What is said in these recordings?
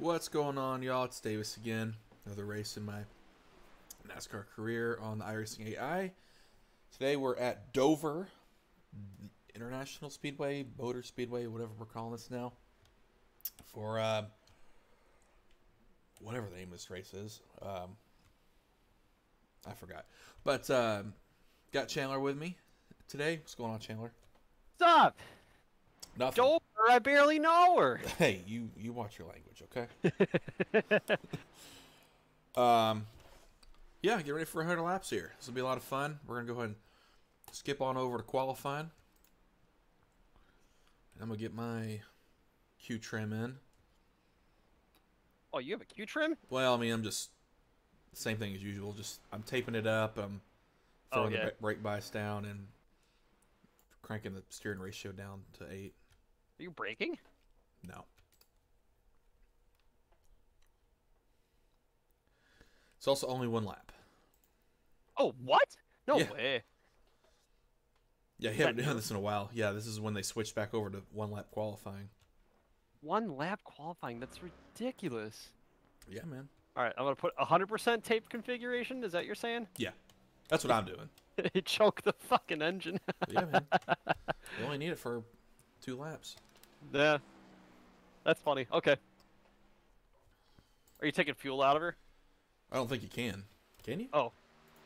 What's going on, y'all? It's Davis again. Another race in my NASCAR career on the iRacing AI. Today we're at Dover International Speedway, Motor Speedway, whatever we're calling this now, for uh, whatever the name of this race is. Um, I forgot. But um, got Chandler with me today. What's going on, Chandler? Stop! Nothing. I barely know her. Hey, you you watch your language, okay? um, yeah, get ready for 100 laps here. This will be a lot of fun. We're gonna go ahead and skip on over to qualifying. I'm gonna get my Q trim in. Oh, you have a Q trim? Well, I mean, I'm just same thing as usual. Just I'm taping it up. I'm Oh, throwing yeah. the brake bias down and cranking the steering ratio down to eight. Are you breaking? No. It's also only one lap. Oh, what? No Yeah. way. Yeah, that haven't done this in a while. Yeah, this is when they switched back over to one lap qualifying. One lap qualifying. That's ridiculous. Yeah, man. All right, I'm gonna put 100% tape configuration. Is that you're saying? Yeah, that's what I'm doing. it choked the fucking engine. Yeah, man. you only need it for two laps. Yeah, that's funny. Okay. Are you taking fuel out of her? I don't think you can. Can you? Oh,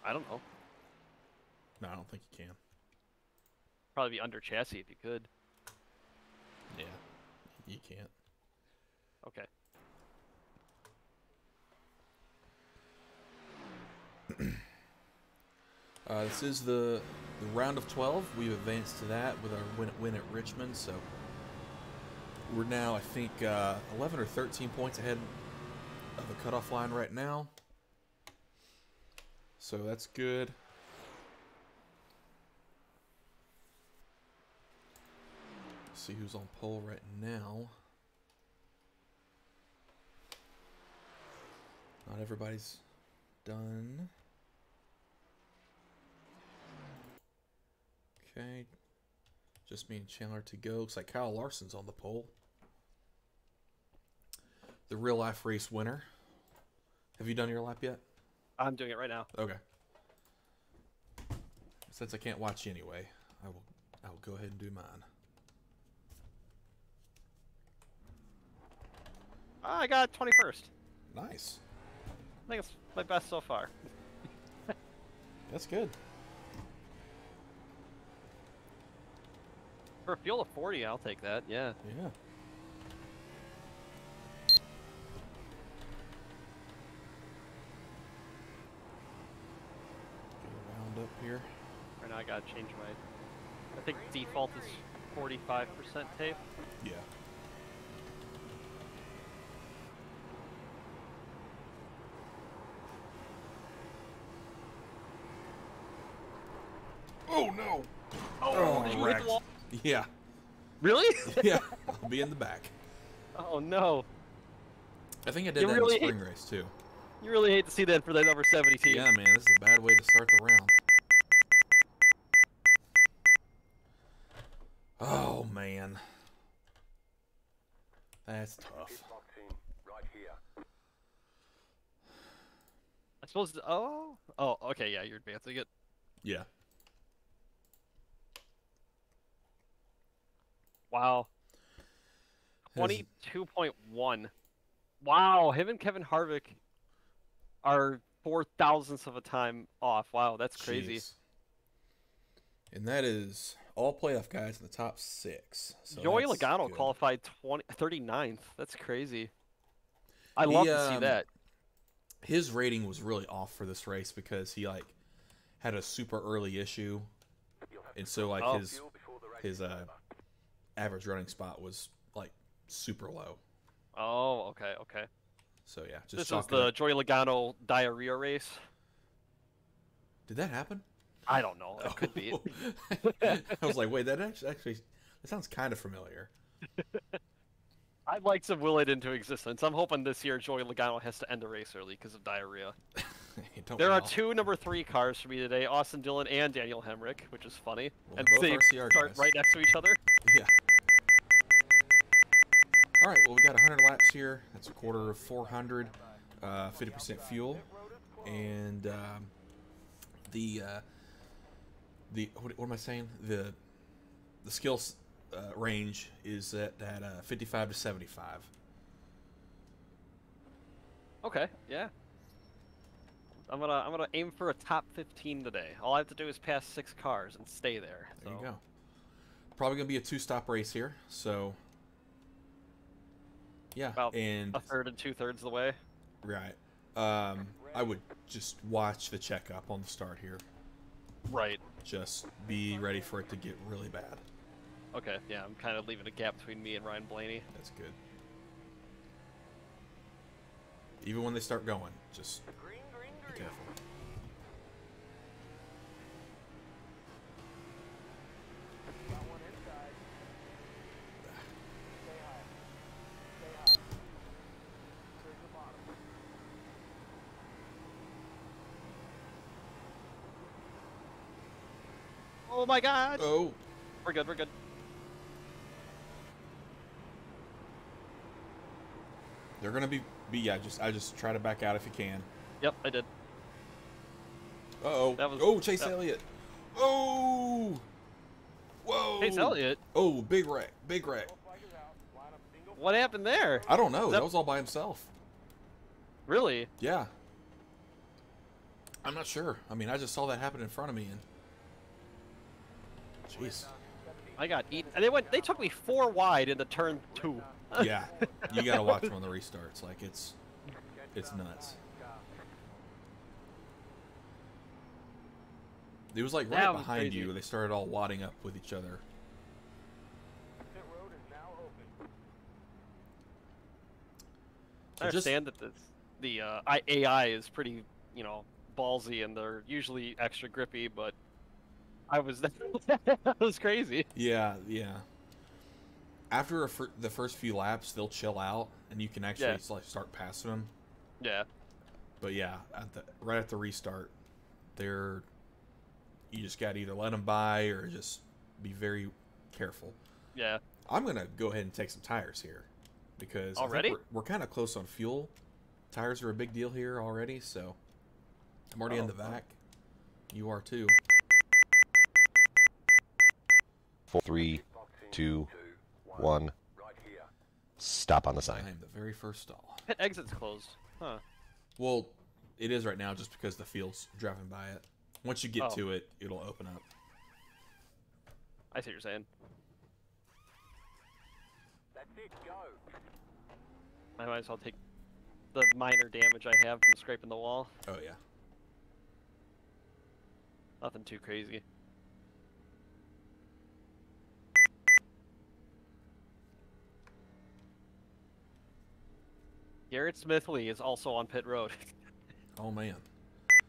I don't know. No, I don't think you can. Probably be under chassis if you could. Yeah, you can't. Okay. Uh, this is the, the round of 12. We've advanced to that with our win, win at Richmond. So we're now, I think, uh, 11 or 13 points ahead of the cutoff line right now. So that's good. See who's on pole right now. Not everybody's done. Okay. Just me and Chandler to go. Looks like Kyle Larson's on the pole. The real life race winner. Have you done your lap yet? I'm doing it right now. Okay. Since I can't watch you anyway, I will I will go ahead and do mine. I got 21st. Nice. I think it's my best so far. That's good. For a fuel of 40, I'll take that. Yeah. Yeah. Round up here. Right now I gotta change my. I think default is 45% tape. Yeah. Oh no! Oh, did you hit wrecked. the wall? Yeah, Really? yeah. I'll be in the back. oh no. I think I did You that really- in the spring race too. You really hate to see that for that number 70 team. Yeah, man, this is a bad way to start the round. Oh man, that's tough. I suppose. Oh. Oh. Okay. Yeah, you're advancing it. Yeah. Wow. Has- 22.1. Wow. Him and Kevin Harvick are four thousandths of a time off. Wow, that's crazy. Jeez. And that is all playoff guys in the top six. So Joey Logano good. qualified 20, 39th. That's crazy. I He, love to see um, that. His rating was really off for this race because he like had a super early issue, and so like Oh. his his uh average running spot was like super low. Oh, okay, okay. So yeah, just This it the up. Joey Logano diarrhea race. Did that happen? I don't know. It could be. I was like, wait, that actually, actually that sounds kind of familiar. I'd like to will it into existence. I'm hoping this year Joey Logano has to end the race early because of diarrhea. There are two number three cars for me today: Austin Dillon and Daniel Hemric, which is funny. Well, and both they start guys. right next to each other. Yeah. All right, well, we got 100 laps here. That's a quarter of 400, uh, 50% fuel, and um, the uh, the what, what am I saying? The the skills uh, range is at at uh, 55 to 75. Okay, yeah. I'm gonna I'm gonna aim for a top 15 today. All I have to do is pass six cars and stay there. There you go. Probably gonna be a two-stop race here, so yeah, About and A third and two thirds of the way. right. Um, I would just watch the checkup on the start here. Right. Just be ready for it to get really bad. Okay. Yeah, I'm kind of leaving a gap between me and Ryan Blaney. That's good. Even when they start going, just be careful. Oh my God. Oh, We're good. We're good. they're gonna be be yeah. Just I just try to back out if you can. Yep, I did. Uh oh. That was- oh, Chase that- Elliott. Oh. Whoa. Chase Elliott. Oh, big wreck. Big wreck. What happened there? I don't know. That, that- was all by himself. Really? Yeah. I'm not sure. I mean, I just saw that happen in front of me, and jeez. I got eaten. And they went. They took me four wide into turn two. Yeah, you gotta watch them on the restarts. Like it's, it's nuts. It was like right was behind crazy. you. They started all wadding up with each other. I So just- understand that the the uh, AI is pretty, you know, ballsy and they're usually extra grippy, but I was that was crazy. Yeah, yeah. After a fir- the first few laps, they'll chill out, and you can actually Yeah. like start passing them. Yeah. But yeah, at the right at the restart, they're you just got to either let them by or just be very careful. Yeah. I'm gonna go ahead and take some tires here because Already? we're, we're kind of close on fuel. Tires are a big deal here already, so I'm already in Oh, the oh. You are too. Four, three, two, one. Stop on the sign. I sign. am the very first stall. Pit exit's closed. Huh. Well, it is right now just because the field's driving by it. Once you get Oh. to it, it'll open up. I see what you're saying. I might as well take the minor damage I have from scraping the wall. Oh yeah. Nothing too crazy. Garrett Smithley is also on pit road. Oh man.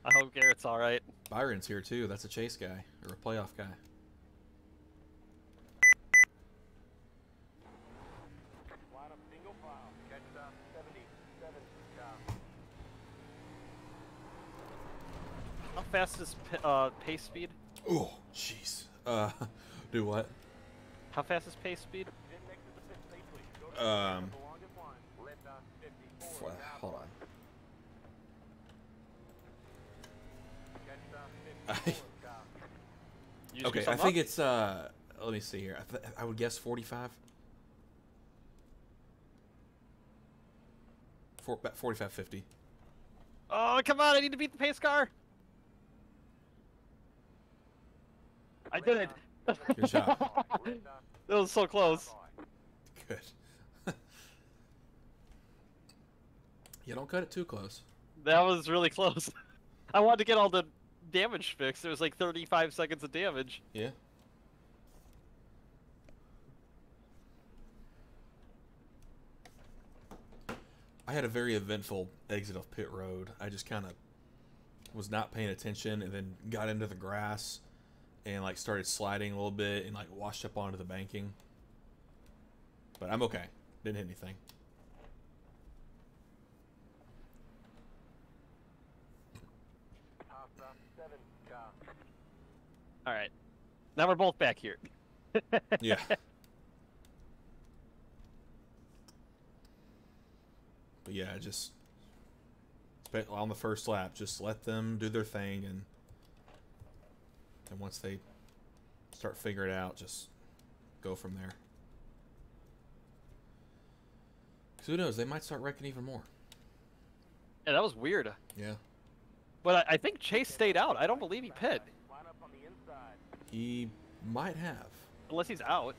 I hope Garrett's all right. Byron's here too. That's a chase guy or a playoff guy. How fast is uh, pace speed? Oh, jeez. Uh, do what? How fast is pace speed? Um. Hold on. Okay, I think up? it's uh. Let me see here. I, th- I would guess forty-five. Four, about 45, 50. Oh, come on! I need to beat the pace car. I did it. Good job. that was so close. Good. Yeah, don't cut it too close. That was really close. I wanted to get all the damage fixed. It was like 35 seconds of damage. Yeah. I had a very eventful exit off pit road. I just kind of was not paying attention and then got into the grass and like started sliding a little bit and like washed up onto the banking. But I'm okay. Didn't hit anything. All right. Now we're both back here. Yeah. But yeah, just on the first lap, just let them do their thing, and and once they start figuring it out, just go from there. 'Cause who knows? They might start wrecking even more. Yeah, that was weird. Yeah, But I, I think Chase stayed out. I don't believe he pit. He might have. Unless he's out.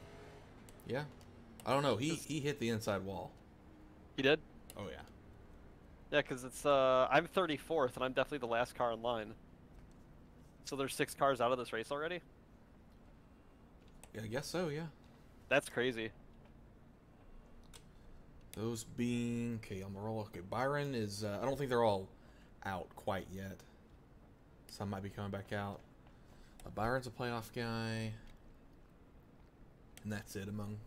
Yeah, I don't know. He he hit the inside wall. He did? Oh yeah. Yeah, because it's, uh, I'm 34th, and I'm definitely the last car in line. So there's six cars out of this race already? Yeah, I guess so. Yeah. That's crazy. Those being okay roll. Okay, Byron is. Uh, I don't think they're all out quite yet. Some might be coming back out. Uh, Byron's a playoff guy, and that's it among.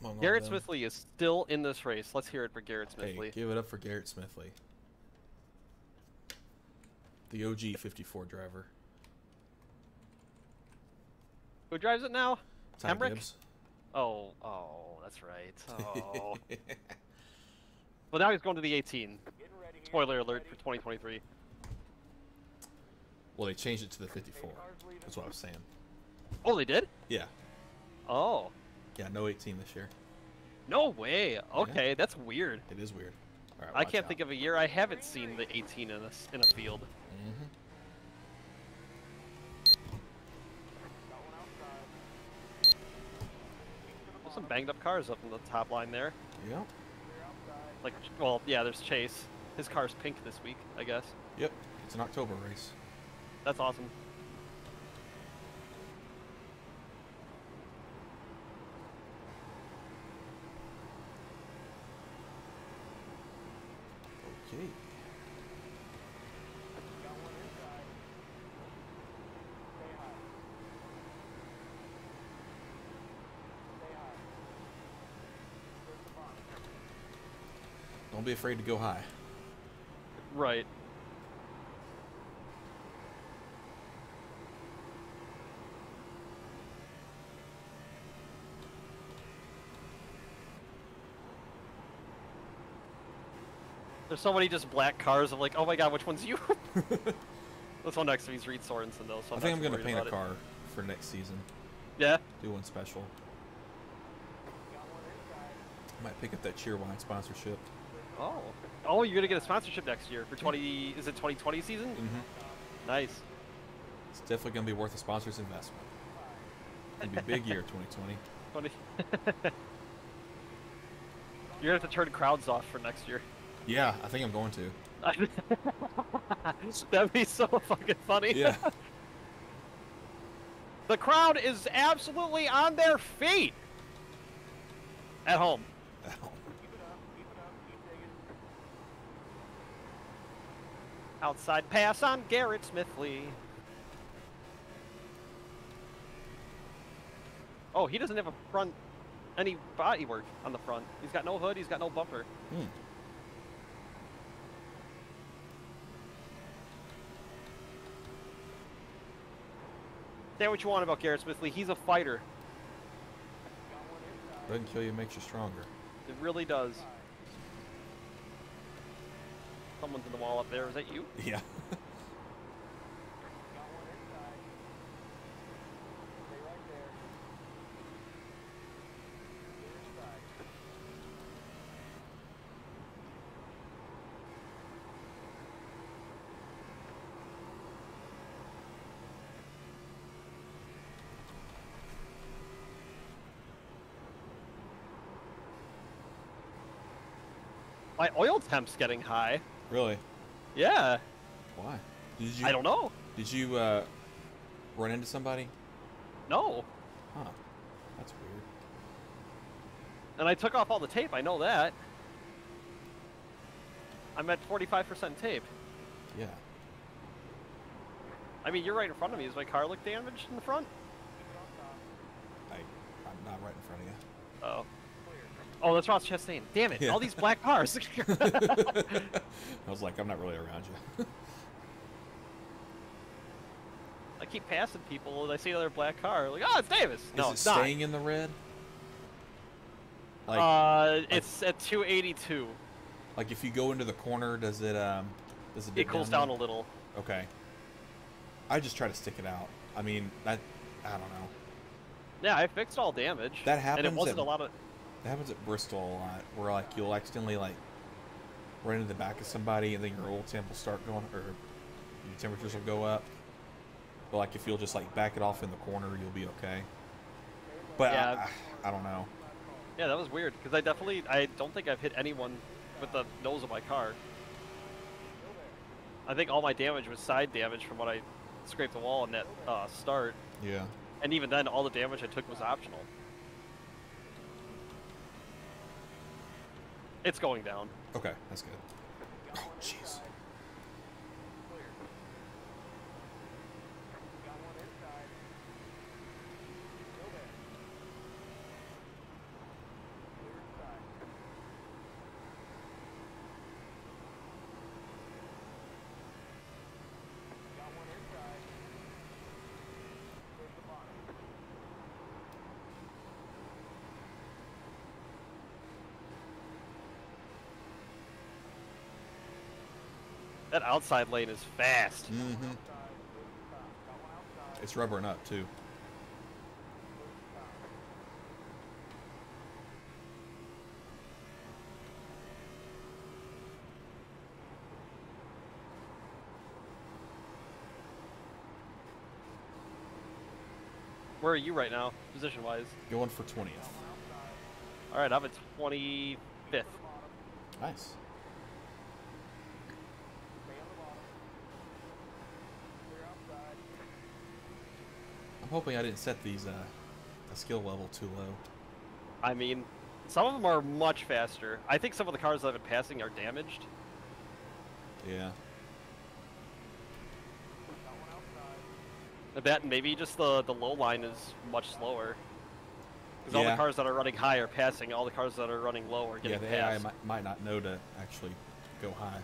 among all Garrett them. Smithley is still in this race. Let's hear it for Garrett Smithley. Hey, give it up for Garrett Smithley, the OG 54 driver. Who drives it now? Ty Hemric? Gibbs. Oh, oh, that's right. Oh. well, now he's going to the 18. Spoiler alert for 2023. Well, they changed it to the 54. That's what I was saying. Oh, they did? Yeah, Oh, yeah, no 18 this year. no way. Okay, that's weird. It is weird. Right, I can't think of a year I haven't seen the 18 in a, in a field. hmm There's some banged up cars up in the top line there. Yep. Like, well, yeah, there's Chase. His car's pink this week, I guess. Yep. It's an October race. That's awesome. Okay. Don't be afraid to go high. Right. There's so many just black cars of like, oh my god, which one's you? this one next to me is Reed Sorenson though, so I I'm think I'm gonna paint a car for next season. Yeah. Do one special. Might pick up that Cheerwine sponsorship. Oh. Oh, you're gonna get a sponsorship next year for 20. Is it 2020 season? Mm-hmm. Nice. It's definitely gonna be worth a sponsor's investment. It'll be a big year, 2020. 20. you're gonna have to turn crowds off for next year. Yeah, I think I'm going to. That'd be so fucking funny. Yeah. The crowd is absolutely on their feet. At home. At home. Outside pass on Garrett Smithley. Oh, he doesn't have a front, any body work on the front. He's got no hood. He's got no bumper. Hmm. Say what you want about Garrett Smithley. He's a fighter. Doesn't kill you, makes you stronger. It really does. Someone's in the wall up there. Is that you? Yeah. My oil temp's getting high. really? Yeah. Why? Did you? I don't know. Did you uh, run into somebody? No. Huh. That's weird. And I took off all the tape. I know that. I'm at 45% tape. Yeah. I mean, you're right in front of me. Does my car look damaged in the front? I, I'm not right in front of you. Oh. Oh, that's Ross Chastain. Damn it. Yeah. All these black cars. I was like, I'm not really around you. I keep passing people and I see another black car. Like, oh, it's Davis. no, Is it it's not. staying in the red? Like, uh, it's at 282. Like if you go into the corner, does it um does it It cools down down a little. Okay. I just try to stick it out. I mean, that I don't know. Yeah, I fixed all damage. That happens. And it wasn't at- a lot of. That happens at Bristol a lot, where like you'll accidentally like run into the back of somebody, and then your oil temp will start going, or your temperatures will go up. But like if you'll just like back it off in the corner, you'll be okay. But Yeah. I, I, I don't know. Yeah, that was weird because I definitely I don't think I've hit anyone with the nose of my car. I think all my damage was side damage from what I scraped the wall in that uh, start, Yeah. and even then, all the damage I took was optional. It's going down. Okay, that's good. Oh, jeez. That outside lane is fast. Mm-hmm. It's rubbering up too. Where are you right now, position wise? Going for twentieth. All right, I'm at 25th. Nice. Hoping I didn't set these uh, a skill level too low. I mean, some of them are much faster. I think some of the cars that I've been passing are damaged. Yeah. That and maybe just the the low line is much slower. Because all the cars that are running high are passing. All the cars that are running low are getting Yeah, the AI passed. might, might not know to actually go high.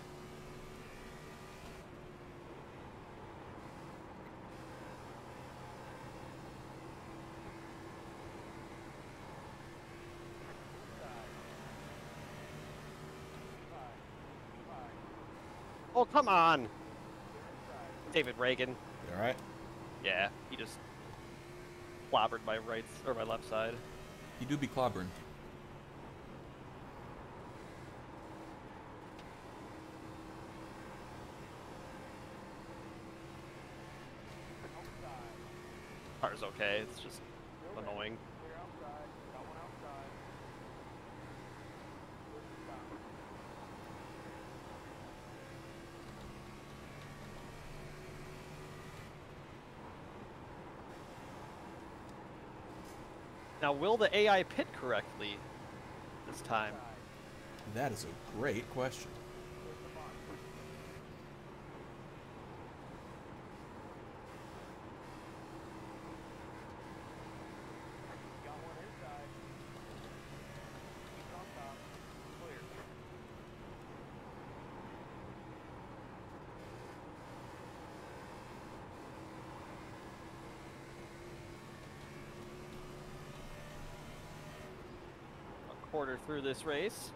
Oh come on, David Ragan. You all right? Yeah, he just clobbered my right or my left side. You do be clobbering. Car's okay. It's just Now, will the AI pit correctly this time? That is a great question. A quarter through this race.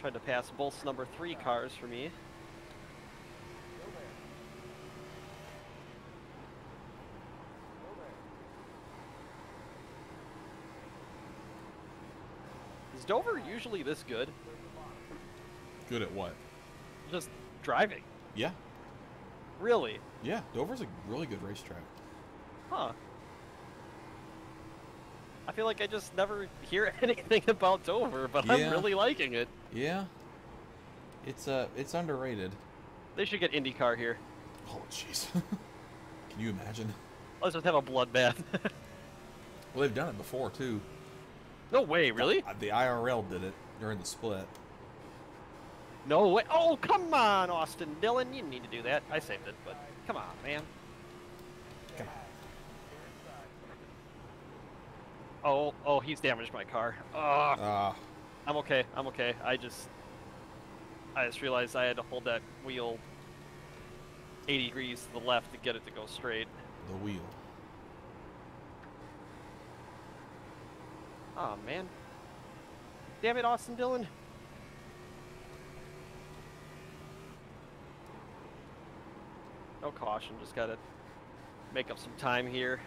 Tried to pass both number three cars for me. Is Dover usually this good? Good at what? Just driving. Yeah. Really? Yeah. Dover's a really good racetrack. Huh. I feel like I just never hear anything about Dover, but I'm really liking it. Yeah. It's uh it's underrated. They should get IndyCar here. Oh jeez. Can you imagine? Let's just have a bloodbath. Well, they've done it before too. no way, really? Uh, The IRL did it during the split. No way. Oh, come on, Austin Dillon. You didn't need to do that. I saved it, but come on, man. Come on. Oh, oh, he's damaged my car. Ugh. Ah, I'm okay. I'm okay. I just, I just realized I had to hold that wheel 80 degrees to the left to get it to go straight. the wheel. Oh man. Damn it, Austin Dillon. No caution, just gotta make up some time here.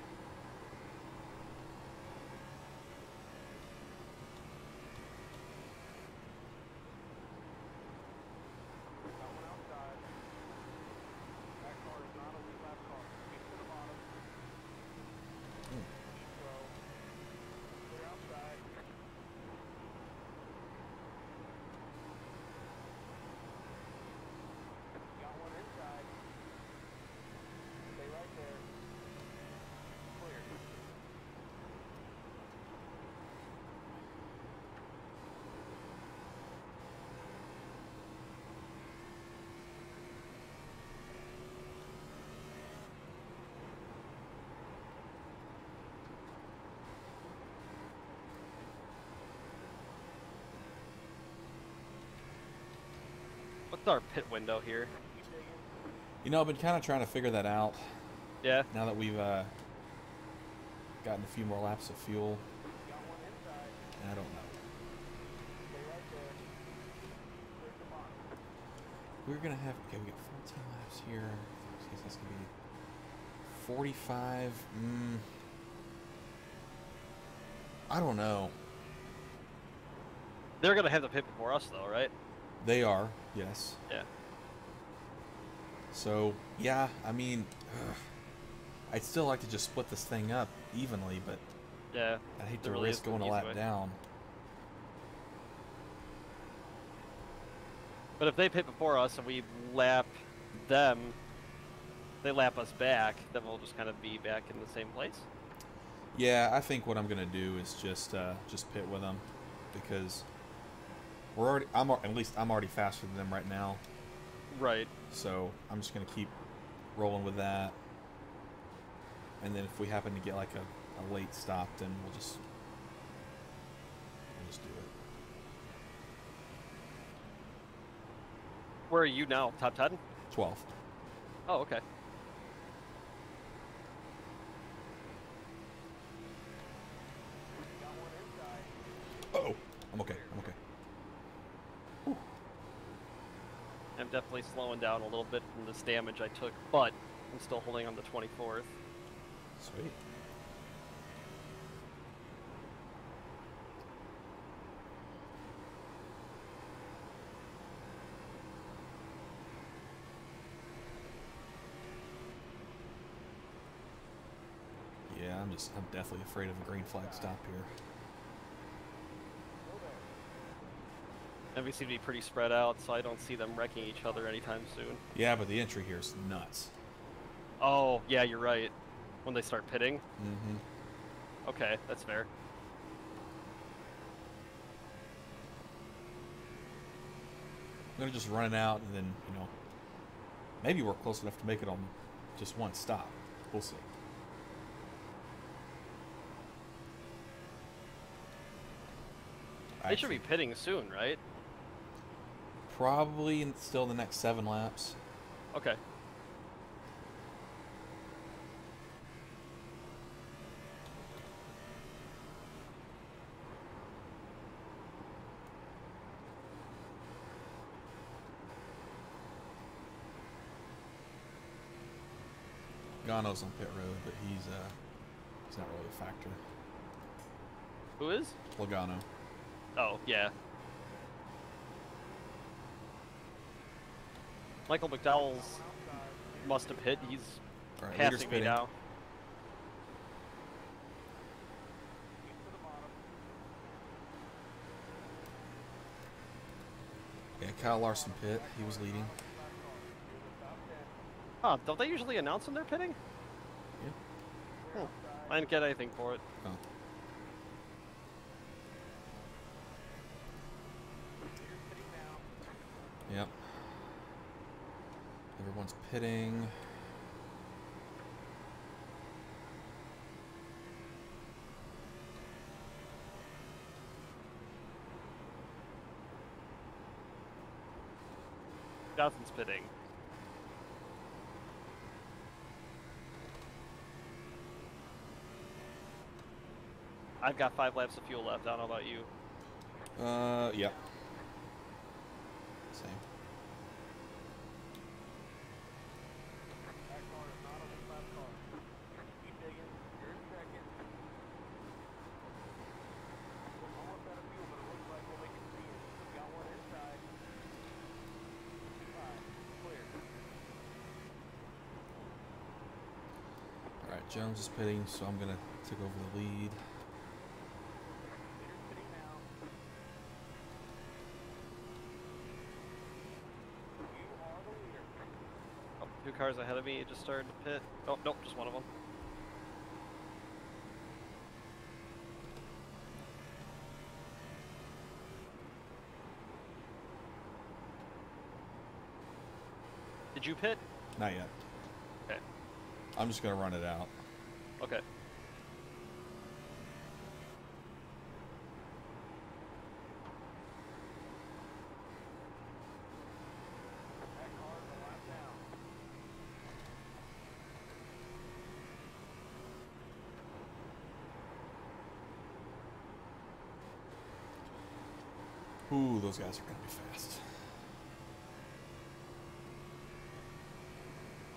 What's our pit window here? You know, I've been kind of trying to figure that out Yeah. now that we've uh, gotten a few more laps of fuel. I don't know. We're gonna have okay. We got 14 laps here. That's gonna be 45. Mm, I don't know. They're gonna have the pit before us though, right? They are, yes. Yeah. So yeah, I mean, ugh, I'd still like to just split this thing up evenly, but Yeah. I'd hate to really risk going a lap way. down. But if they pit before us and we lap them, they lap us back, then we'll just kind of be back in the same place. Yeah, I think what I'm gonna do is just uh, just pit with them because we're already. I'm at least I'm already faster than them right now, Right. so I'm just gonna keep rolling with that. And then if we happen to get like a, a late stop, then we'll just we'll just do it. Where are you now? Top 10? Twelve. Oh, okay. Oh, I'm okay. I'm okay. I'm definitely slowing down a little bit from this damage I took, but I'm still holding on the 24th. Sweet. Yeah, I'm just, I'm definitely afraid of a green flag stop here. We seem to be pretty spread out, so I don't see them wrecking each other anytime soon. Yeah, but the entry here is nuts. Oh, yeah, you're right. When they start pitting? Mm-hmm. Okay, that's fair. I'm gonna just run it out and then, you know, maybe we're close enough to make it on just one stop. We'll see. They should be pitting soon, right? Probably in, still the next seven laps. Okay. Gano's on pit road, but he's uh he's not really a factor. Who is? Logano. Oh, yeah. Michael McDowell's must have hit. He's right, passing me now. Yeah, Kyle Larson pit. He was leading. Huh, don't they usually announce when they're pitting? Yeah. Hmm. I didn't get anything for it. Oh. Yep. Everyone's pitting. Johnson's pitting. I've got five laps of fuel left. I don't know about you. Uh, yeah. Same. That car is not a lead lap car. Keep digging. You're in second. We're almost out of fuel, but it looks like we'll make it to the end. Got one inside. Five. Clear. All right, Jones is pitting, so I'm gonna take over the lead. Leader's pitting now. You are the leader. Oh, two cars ahead of me just started to pit. Oh, nope, just one of them. Did you pit? Not yet. Okay. I'm just gonna run it out. Okay. That car is a lap down. Ooh, those guys are gonna be fast.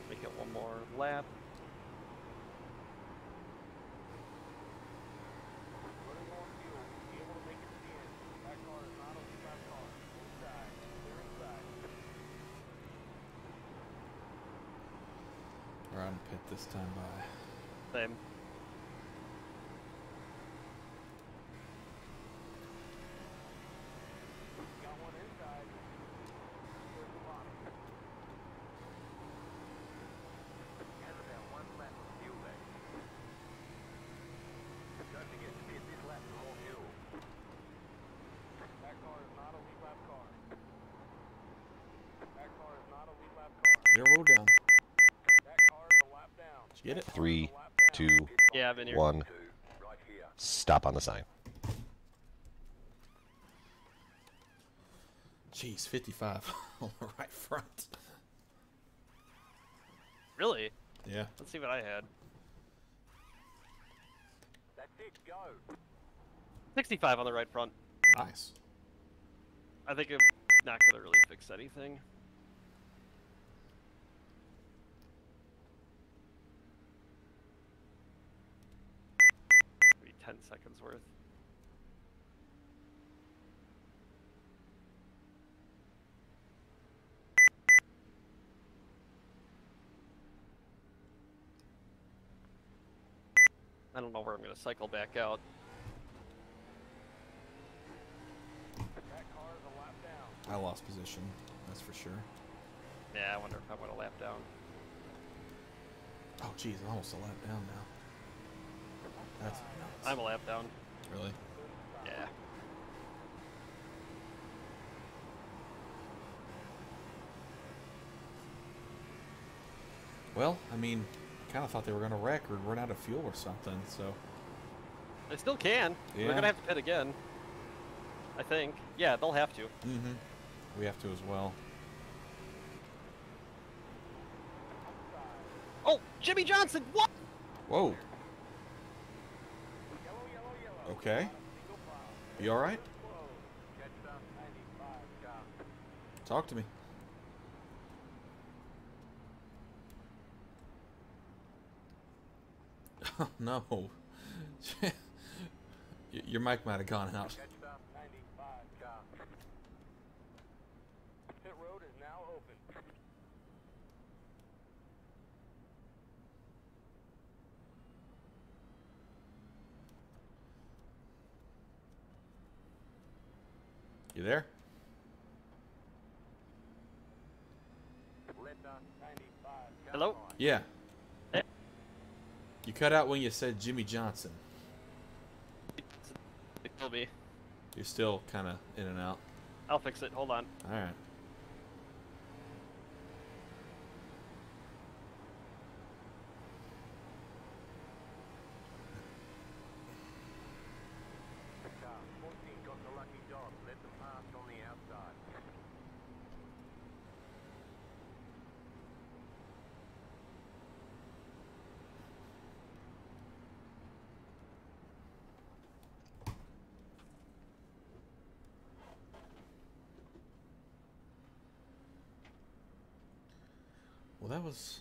Make it one more lap. Running low on fuel. Be able to make it to the end. That car is not a lead lap car. Inside. Clear inside. Around pit this time by. Same. Got one inside. Towards the bottom. Has about one lap of fuel left. Don't forget to pit this lap for more fuel. That car is not a lead lap car. That car is not a lead lap car. Get a roll down. Get it? Three, A lap down. two, Yeah, I've been here. one. Stop on the sign. Jeez, 55 on the right front. Really? Yeah. Let's see what I had. That's it. Go. 65 on the right front. Nice. I think I'm not gonna really fix anything. Maybe 10 seconds worth. I don't know where I'm gonna cycle back out. That car is a lap down. I lost position. That's for sure. Yeah, I wonder if I want to lap down. Oh, jeez, I almost a lap down now. That's nuts. I'm a lap down. really. Yeah. Well, I mean, kind of thought they were gonna wreck or run out of fuel or something. So They still can. Yeah. They're gonna have to pit again. I think. Yeah, they'll have to. mm-hmm. we have to as well. Oh, Jimmie Johnson! What? Whoa. Okay. You all right? Close. Catch up. 95. Got. Talk to me. Oh no. Your mic might have gone out. Catch up. 95. Got. Pit road is now open. You there? Linda. 95. Got Hello? Yeah. You cut out when you said Jimmie Johnson. It will be. You're still kind of in and out. I'll fix it. Hold on. All right. Car 14 got the lucky dog. Let them pass on the outside. Well, that was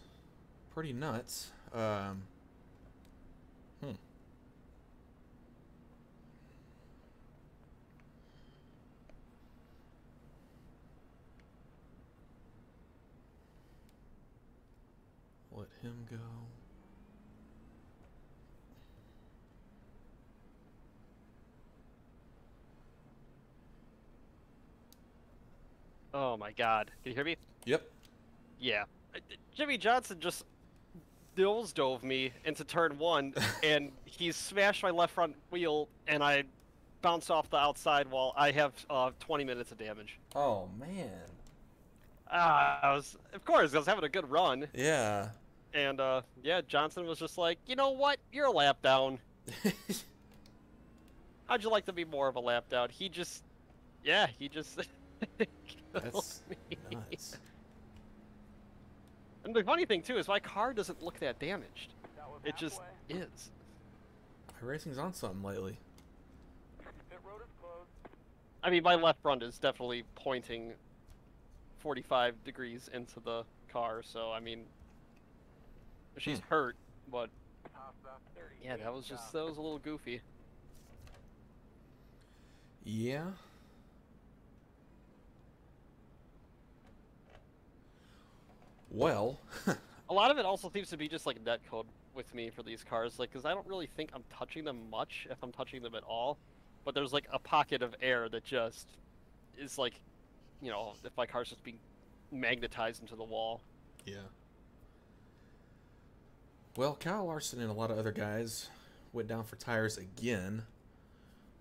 pretty nuts. Um, hmm. Let him go. Oh my god. Can you hear me? Yep. Yeah. Uh, Jimmie Johnson just nose dove me into turn one, and he smashed my left front wheel, and I bounced off the outside while I have uh, 20 minutes of damage. Oh man. Ah, I was, of course, I was having a good run, Yeah. and uh, yeah, Johnson was just like, you know what? You're a lap down. How'd you like to be more of a lap down? He just, yeah, he just. That's me. nuts. And the funny thing too is my car doesn't look that damaged. That It just halfway. is. racing's on something lately. Pit road is closed. I mean, my left front is definitely pointing 45 degrees into the car, so I mean, she's hmm. hurt, but yeah, that was just that was a little goofy. Yeah. Well, A lot of it also seems to be just like net code with me for these cars, like, because I don't really think I'm touching them much, if I'm touching them at all. But there's like a pocket of air that just is like, you know, if my car's just being magnetized into the wall. yeah. Well, Kyle Larson and a lot of other guys went down for tires again.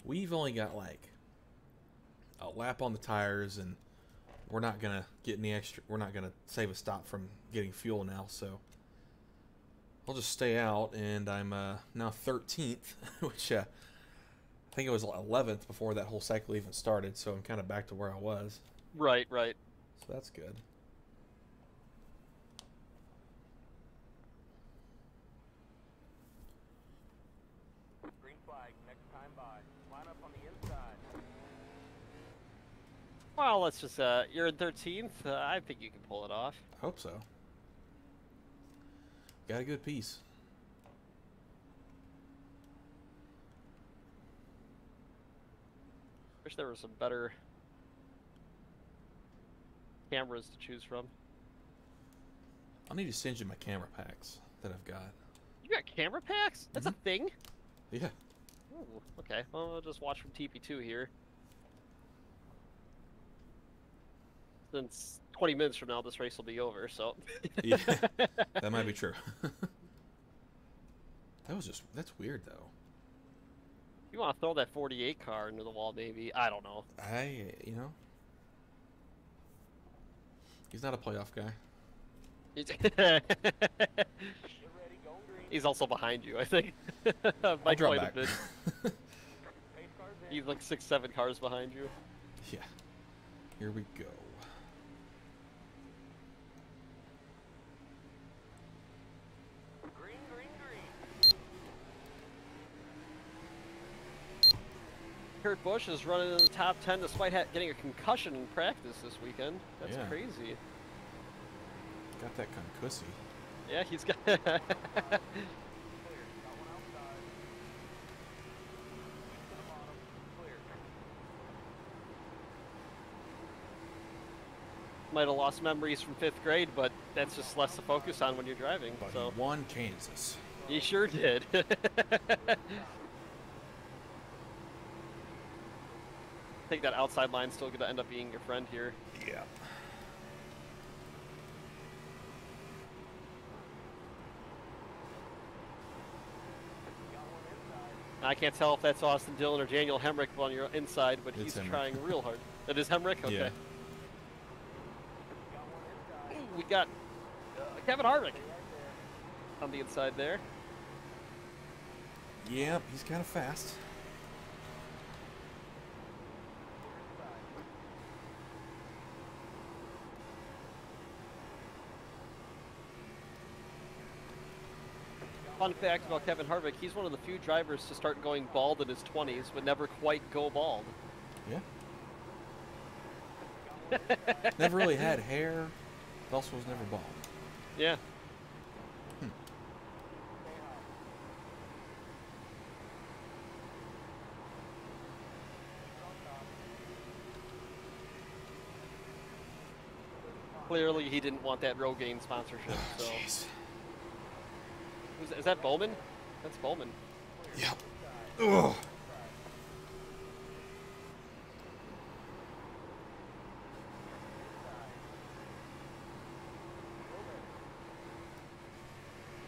We've only got like a lap on the tires, and we're not gonna get any extra. We're not gonna save a stop from getting fuel now, so I'll just stay out. And I'm uh, now 13th, which uh, I think it was 11th before that whole cycle even started. So I'm kind of back to where I was. Right, right. So that's good. Green flag, next time by. Line up on the inside. Well, let's just, uh, you're in 13th. Uh, I think you can pull it off. I hope so. Got a good piece. Wish there were some better cameras to choose from. I'll need to send you my camera packs that I've got. You got camera packs? That's a thing? Yeah. Ooh, okay. Well, I'll just watch from TP2 here. Since 20 minutes from now, this race will be over, so. Yeah. that might be true. that was just that's weird though. You want to throw that 48 car into the wall, maybe? I don't know. I you know. He's not a playoff guy. It's- Get ready, going green. He's also behind you, I think. By quite back. a bit. Pace cars in. He's like six, seven cars behind you. yeah. Here we go. Green, green, green. Kurt Busch is running in the top 10 despite ha- getting a concussion in practice this weekend. That's Yeah. crazy. Got that kind of cussy. Yeah, he's got. One outside. East to the bottom. Clear. Might have lost memories from fifth grade, but that's just less to focus on when you're driving. But so he won Kansas. he sure did. I think that outside line's still going to end up being your friend here. Yeah. Got one inside. And I can't tell if that's Austin Dillon or Daniel Hemric on your inside, but It's he's Hemric. trying real hard. It is Hemric? Okay. Yeah. Got one inside. Ooh, we got uh, Kevin Harvick Stay right there. on the inside there. Yep, he's kind of fast. Fun fact about Kevin Harvick, he's one of the few drivers to start going bald in his 20s, but never quite go bald. Yeah. Never really had hair. but Also was never bald. Yeah. Hmm. Clearly, he didn't want that Rogaine sponsorship. So, oh, Who's, is that Bowman? That's Bowman. Yep. Ugh.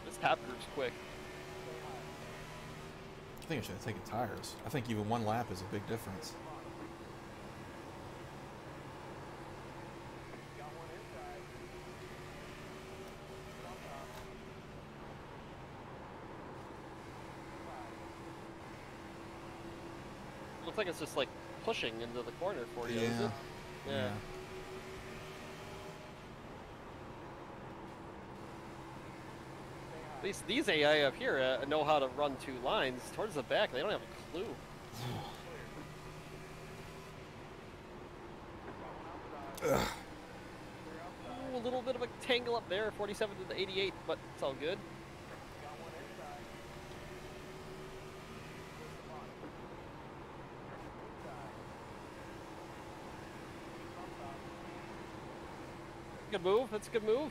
This top group's quick. I think I should have taken tires. I think even one lap is a big difference. Looks like it's just like pushing into the corner for you. is Yeah. it? Yeah. These these AI up here uh, know how to run two lines towards the back. They don't have a clue. Ooh, a little bit of a tangle up there, 47 to the 88, but it's all good. Good move. That's a good move.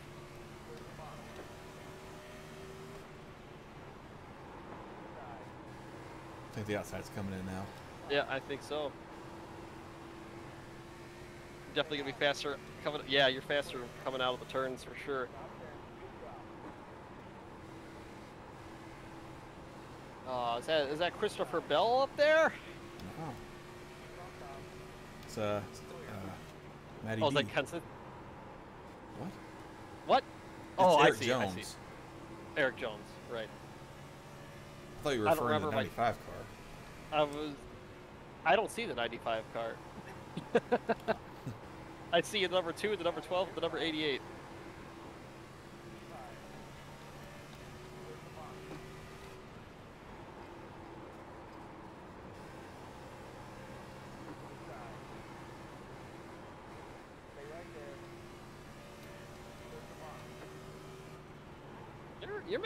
I think the outside's coming in now. Yeah, I think so. Definitely gonna be faster coming. Yeah, you're faster coming out of the turns for sure. Uh, is that is that Christopher Bell up there? Oh. It's uh, uh Matty Oh, is that Kenson? What? What? Oh, Erik I see. Jones. I see. Erik Jones, right? I thought you were referring to the remember my- 95 car. I was. I don't see the 95 car. I see the number two, the number 12, the number 88.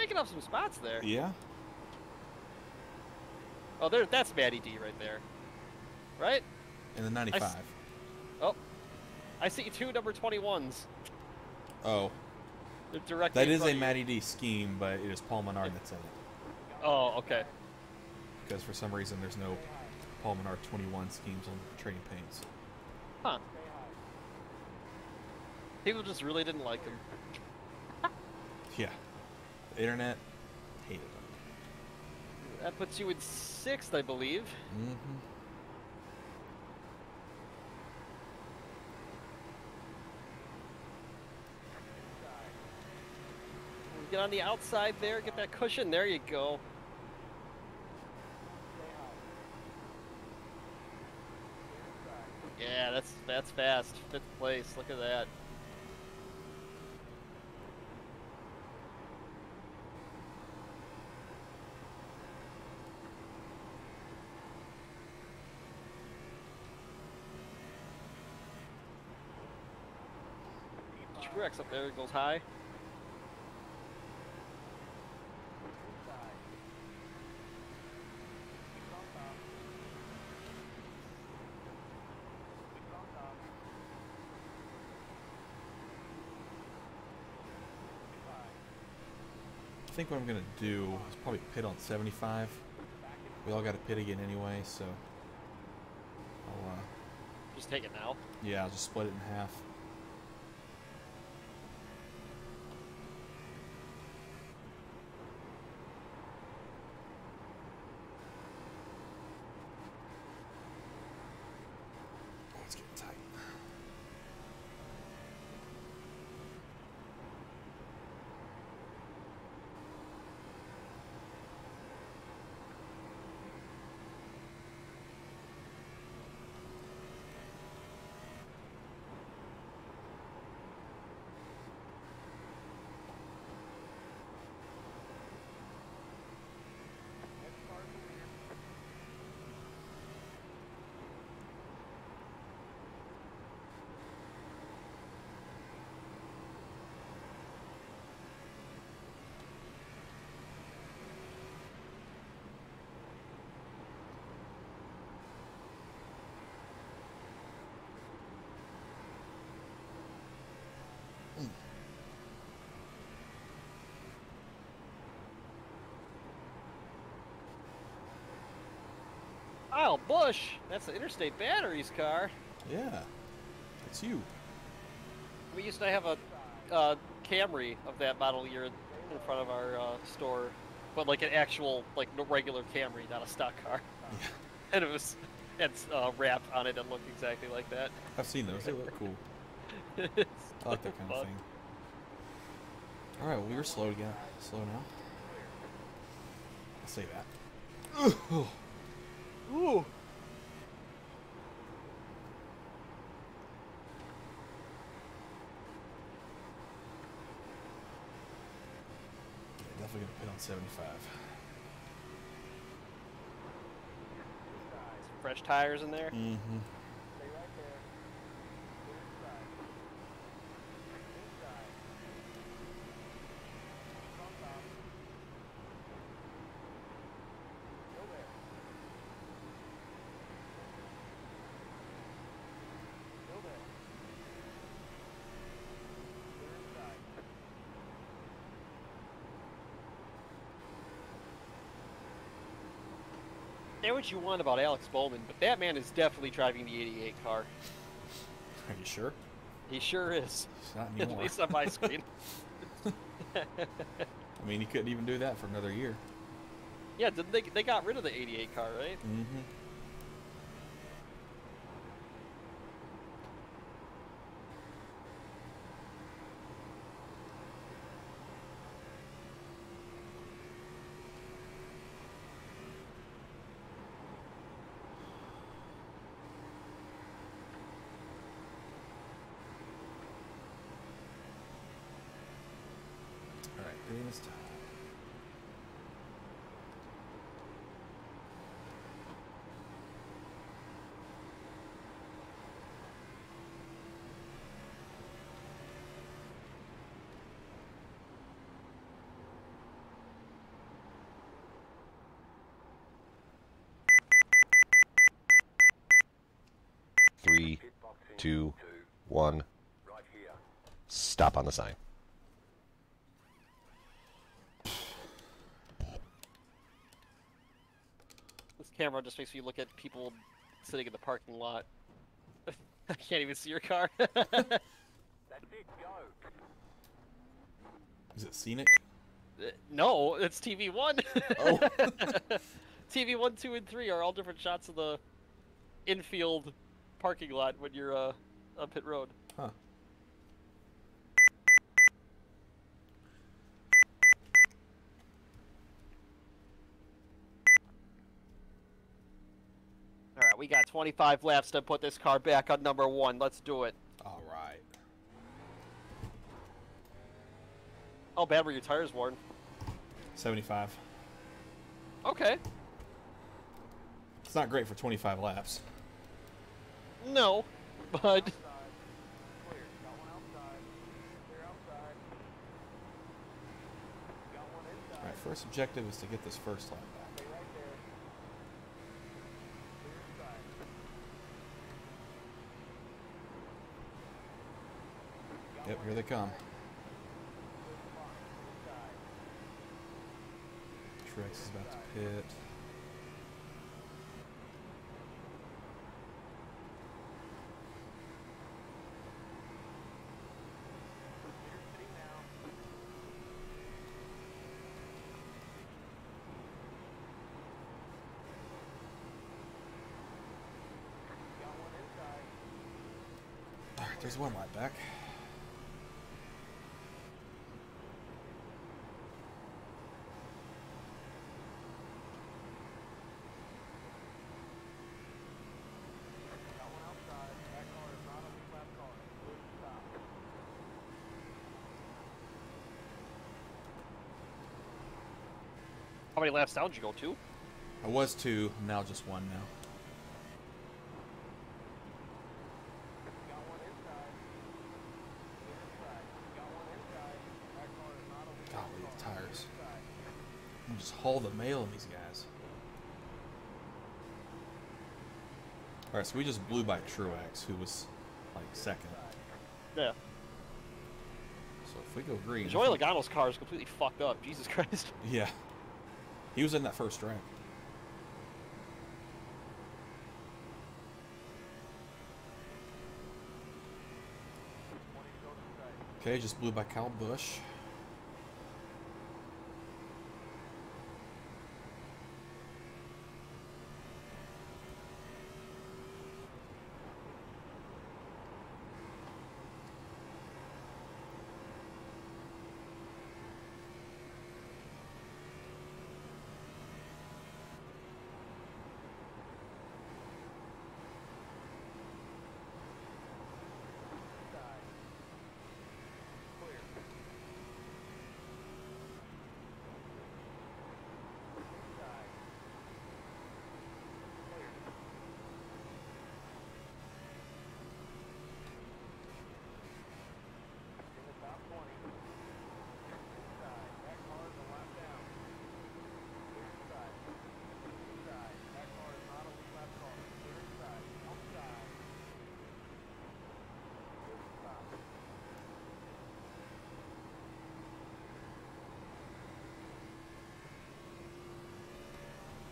Making up some spots there. Yeah. Oh, there. That's Matty D right there. Right? In the 95. Oh, I see two number 21s. Oh, They're directly. that is a. Matty D scheme, but it is Paul Menard that's in it. Oh, okay. Because for some reason there's no Paul Menard 21 schemes on trading paints. Huh. People just really didn't like him. Yeah. The internet hated him. That puts you in sixth, I believe. Mm-hmm. Get on the outside there, get that cushion. There you go. Yeah, that's that's fast. Fifth place. Look at that. Truex up there It goes high. I think what I'm gonna do is probably pit on 75. We all got to pit again anyway, so I'll uh, Just take it now. yeah, I'll just split it in half. Kyle Busch. That's the Interstate Batteries car. Yeah. It's you. We used to have a uh, Camry of that model year in front of our uh, store, but like an actual, like regular Camry, not a stock car. Yeah. And it was had uh, wrap on it that looked exactly like that. I've seen those. They look cool. I like that kind of thing. All right, well, we were slow again. Slow now. I'll say that. Ooh. Yeah, definitely gonna pit on 75. Fresh tires in there. Mm-hmm. Stay right there. Clear inside. Inside. On top. Go there. Go there. Clear inside. Say what you want about Alex Bowman, but that man is definitely driving the 88 car. Are you sure? He sure is. It's not At least on my screen. I mean, he couldn't even do that for another year. yeah, they they got rid of the 88 car, right? Mm-hmm. All right, doing this time. Three, two, one. Stop on the sign. This camera just makes me look at people sitting in the parking lot. I can't even see your car. That's it. Go. Is it scenic? Uh, no, it's TV one. Oh. TV one, two, and three are all different shots of the infield parking lot when you're uh, on pit road. Huh. All right, we got 25 laps to put this car back on number one. Let's do it. All right. How bad were your tires worn? 75. Okay. It's not great for 25 laps. No, but Outside. Clear. Got one outside. Clear outside. Got one inside. All right, first objective is to get this first lap back. Yep, here they come. Truex is about to pit. Clear sitting now. Got one inside. All right, there's one lap back. Got one outside. That car is not a lead lap car. one to back. how many laps down did you go to? I was two, now just one now. just haul the mail on these guys. Alright, so we just blew by Truex, who was, like, second. Yeah. So if we go green... Joey Logano's car is completely fucked up, Jesus Christ. Yeah. He was in that first rank. Okay, just blew by Kyle Busch.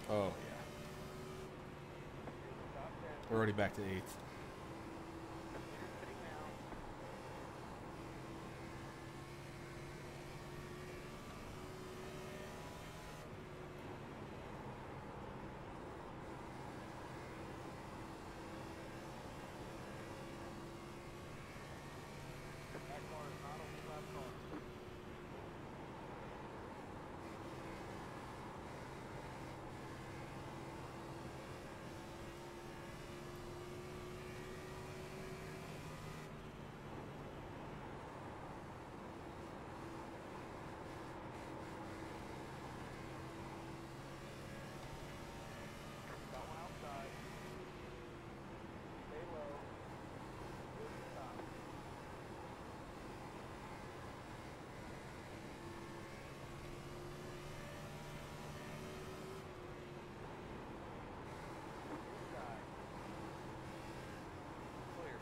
Oh yeah, we're already back to eighth. You're sitting now. That car is not a lead lap car. Got one outside. Stay low. Good stop. Inside. Clear.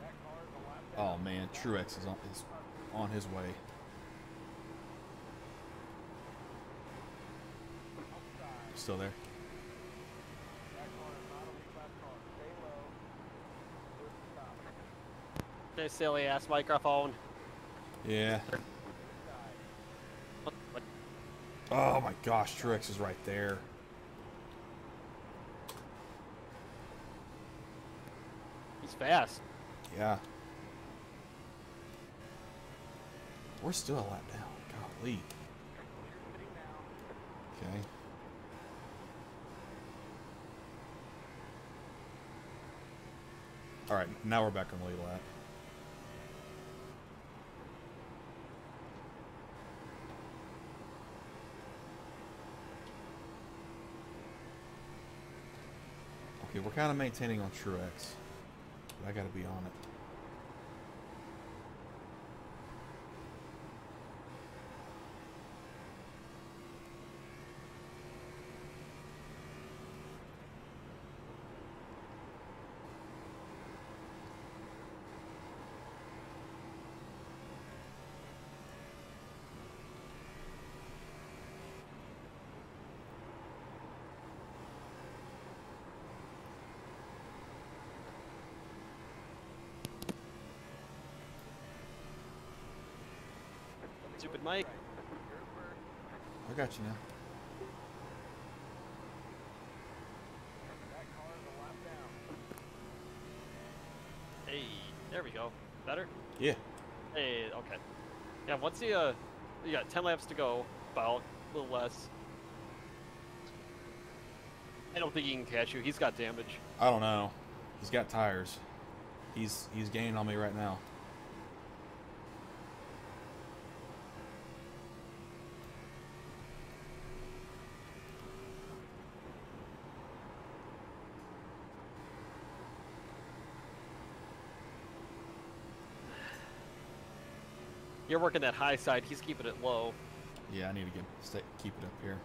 That car is a lap down. Oh man, Truex is on is on his way. Still there? That car is not a lead lap car. Stay low. Good stop. This silly ass microphone. Yeah. Inside. What- what- Oh my gosh, Truex is right there. He's fast. Yeah. We're still a lap down. Golly. Okay. All right, now we're back on the lead lap. Okay, we're kind of maintaining on Truex. But I got to be on it. Stupid Mike. You're first. I got you now. That car is a lap down. Hey, there we go. Better? Yeah. Hey, okay. Yeah, once the uh, you got 10 laps to go, about a little less. I don't think he can catch you. He's got damage. I don't know. He's got tires. He's he's gaining on me right now. You're working that high side. He's keeping it low. Yeah, I need to get stay, keep it up here.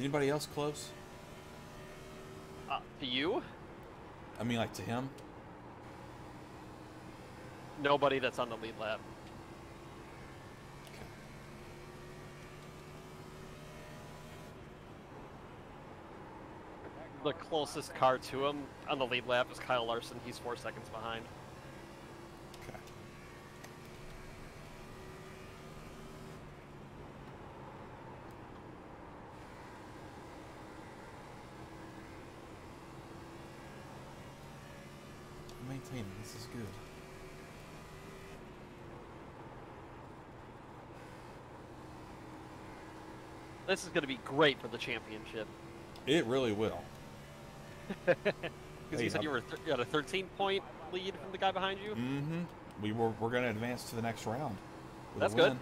Anybody else close? Uh, to you, I mean, like to him. Nobody that's on the lead lap. The closest car to him on the lead lap is Kyle Larson. He's four seconds behind. Okay. Maintaining. This is good. This is going to be great for the championship. It really will. Because Hey, you said I'm- you were you had a 13 point lead from the guy behind you. Mm-hmm. We were we're gonna advance to the next round. That's good.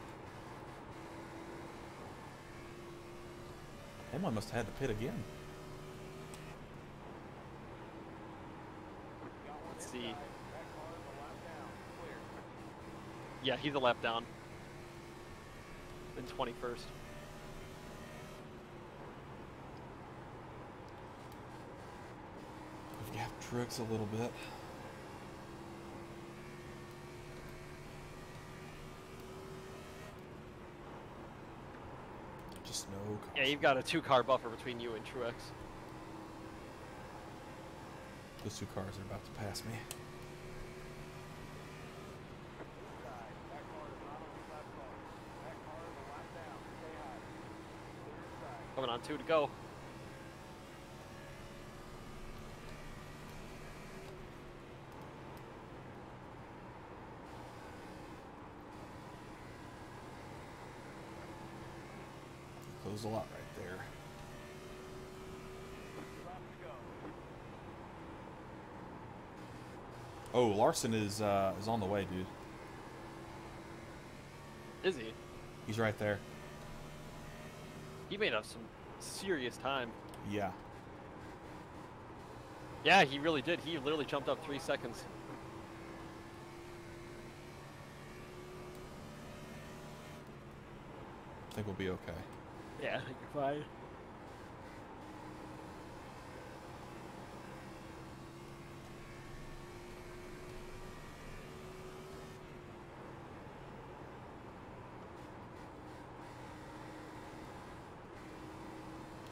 Emma must have had to pit again. Let's see. Yeah, he's a lap down. In 21st. Truex a little bit. Just no. Yeah, you've got a two car buffer between you and Truex. Those two cars are about to pass me. That car is not a lead lap car. That car is a lap down. Stay high. Clear inside. Coming on two to go. Close a lot right there. Lap to go. Oh, Larson is uh, is on the way, dude. Is he? He's right there. He made up some serious time. Yeah. Yeah, he really did. He literally jumped up three seconds. I think we'll be okay. Yeah, I think you're fine.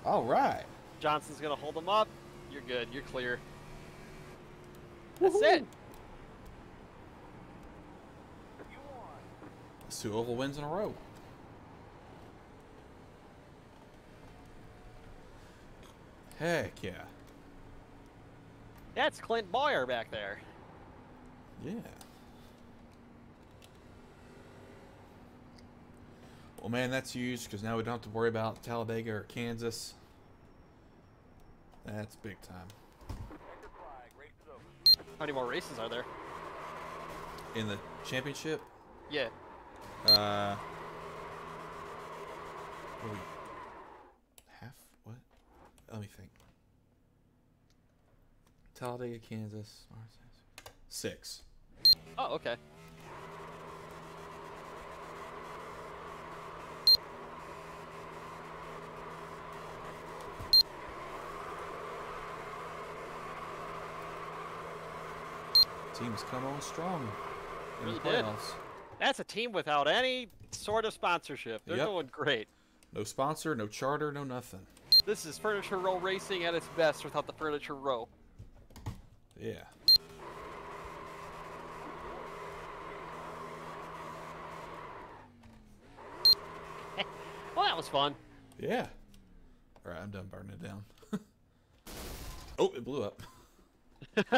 All right. Johnson's gonna hold him up. You're good. You're clear. That's it. That's two oval wins in a row. Heck yeah. That's Clint Bowyer back there. Yeah. Well, man, that's huge because now we don't have to worry about Talladega or Kansas. That's big time. Checker flag. Race is over. How many more races are there? In the championship, Yeah. uh, what we, half what? Let me think. Talladega, Kansas, six. Oh, okay. Teams come on strong in Really the did. playoffs. That's a team without any sort of sponsorship. They're Yep. doing great. No sponsor, no charter, no nothing. This is Furniture Row Racing at its best without the Furniture Row. Yeah. Well, that was fun. Yeah. All right, I'm done burning it down. oh, it blew up.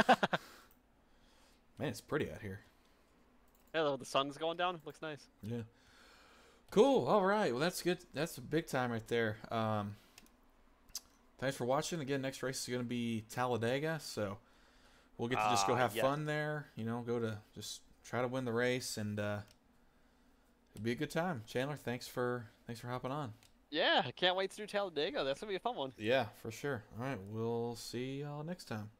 Man, it's pretty out here. Yeah, the sun's going down. It looks nice. Yeah. Cool. All right. Well, that's good. That's a big time right there. Um, thanks for watching. Again, next race is going to be Talladega, so we'll get to just go Ah, have yes. fun there. You know, go to just try to win the race, and uh, it'll be a good time. Chandler, thanks for thanks for hopping on. Yeah, I can't wait to do Talladega. That's gonna be a fun one. Yeah, for sure. All right, we'll see y'all next time.